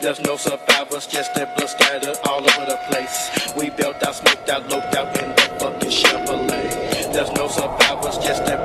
There's no survivors, just that blood scattered all over the place. We built out, smoked out, loped out in the fucking Chevrolet. There's no survivors, just that